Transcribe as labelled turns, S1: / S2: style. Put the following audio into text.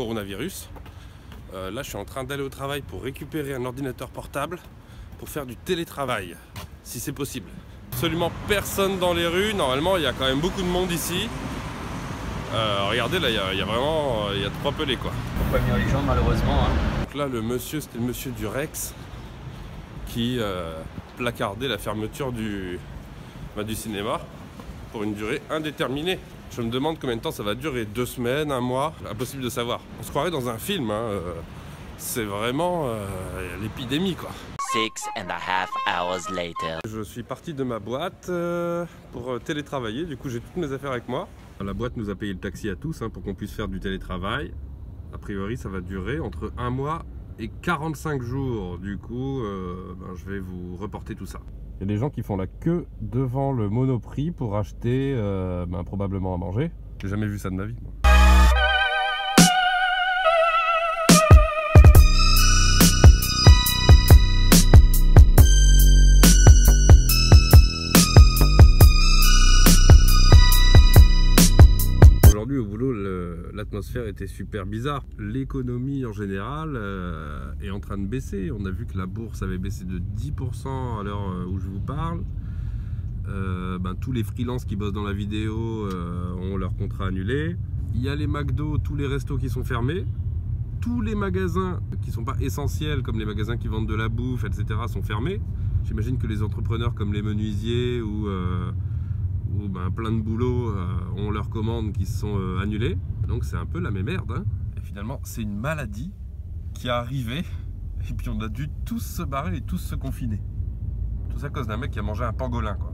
S1: coronavirus. Euh, là, je suis en train d'aller au travail pour récupérer un ordinateur portable pour faire du télétravail, si c'est possible. Absolument personne dans les rues. Normalement, il y a quand même beaucoup de monde ici. Euh, regardez, là, il y, a, vraiment il y a trois pelés, quoi.
S2: Faut pas venir les gens, malheureusement. Hein.
S1: Donc là, le monsieur, c'était le monsieur du Rex qui euh, placardait la fermeture du, bah, du cinéma pour une durée indéterminée. Je me demande combien de temps ça va durer, deux semaines, un mois, impossible de savoir. On se croirait dans un film, hein, euh, c'est vraiment euh, l'épidémie quoi.
S3: Six and a half hours later.
S1: Je suis parti de ma boîte euh, pour télétravailler, du coup j'ai toutes mes affaires avec moi. La boîte nous a payé le taxi à tous hein, pour qu'on puisse faire du télétravail. A priori ça va durer entre un mois et 45 jours, du coup ben, je vais vous reporter tout ça. Il y a des gens qui font la queue devant le Monoprix pour acheter euh, ben, probablement à manger. J'ai jamais vu ça de ma vie. L'atmosphère était super bizarre. L'économie en général euh, est en train de baisser. On a vu que la bourse avait baissé de 10% à l'heure euh, où je vous parle. Euh, ben, tous les freelances qui bossent dans la vidéo ont leur contrat annulé. Il y a les McDo, tous les restos qui sont fermés. Tous les magasins qui ne sont pas essentiels, comme les magasins qui vendent de la bouffe, etc., sont fermés. J'imagine que les entrepreneurs comme les menuisiers ou où ben, plein de boulots ont leurs commandes qui se sont annulées. Donc c'est un peu la même merde. Hein. et finalement, c'est une maladie qui est arrivée. Et puis on a dû tous se barrer et tous se confiner. Tout ça à cause d'un mec qui a mangé un pangolin. Quoi.